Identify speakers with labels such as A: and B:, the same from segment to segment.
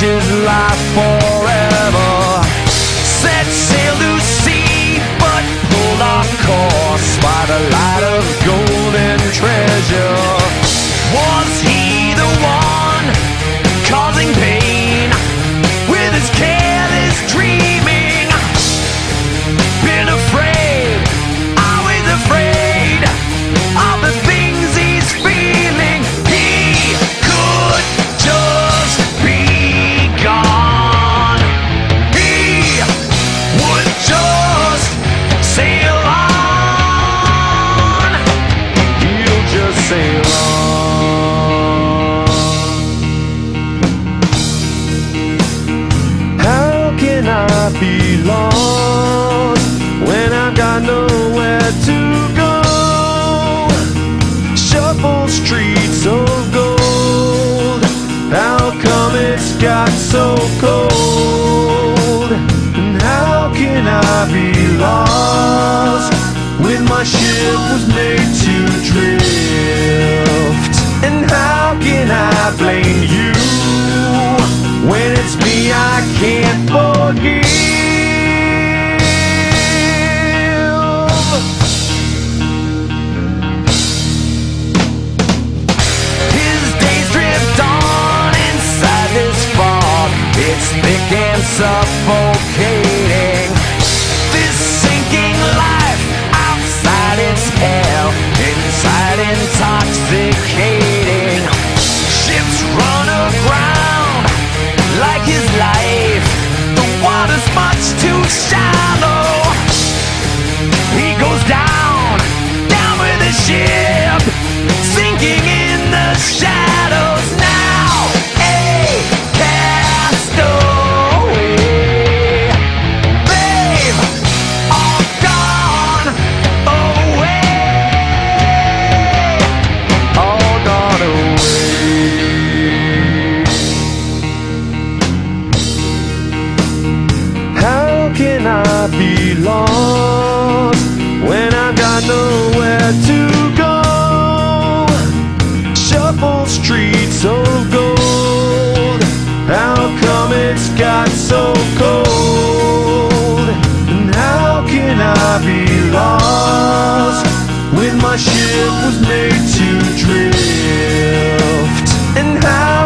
A: his life forever. Set sail to sea, but pulled our course by the light I be lost when I've got nowhere to go? Shuffle streets of gold. How come it's got so cold? And how can I be lost when my ship was made to drift? And how can I blame you suffocating. This sinking life outside its hell, inside intoxicating. Ships run aground like his life. The water's much too shallow.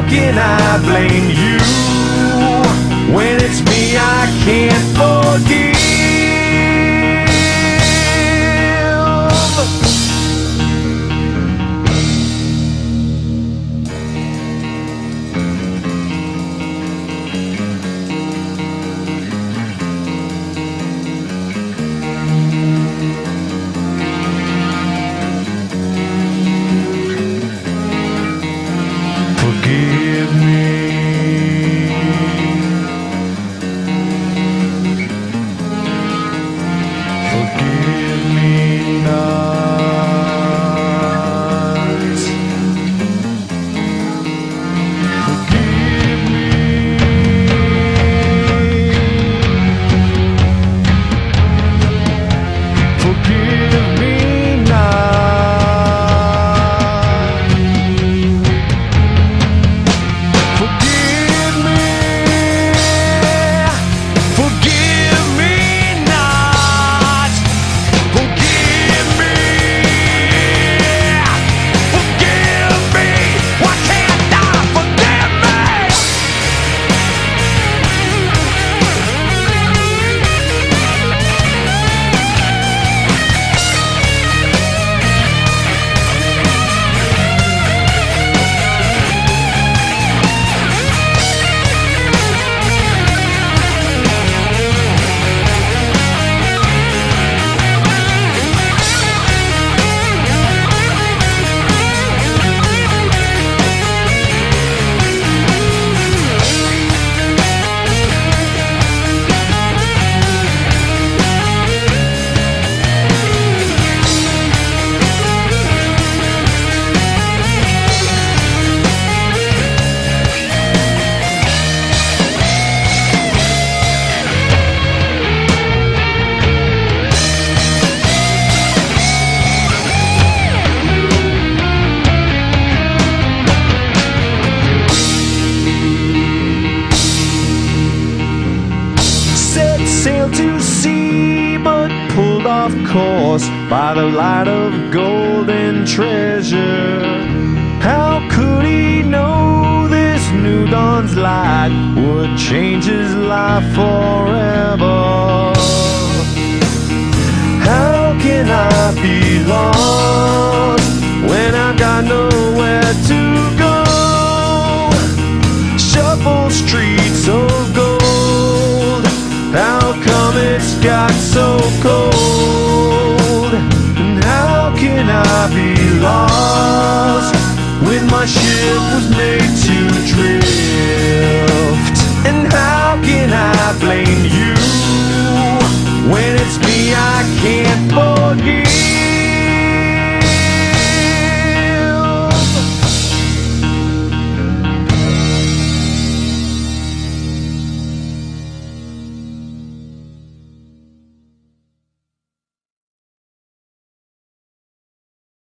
A: Can I blame you when it's me I can't forgive? By the light of golden treasure. How could he know this new dawn's light would change his life forever? How can I be lost ship was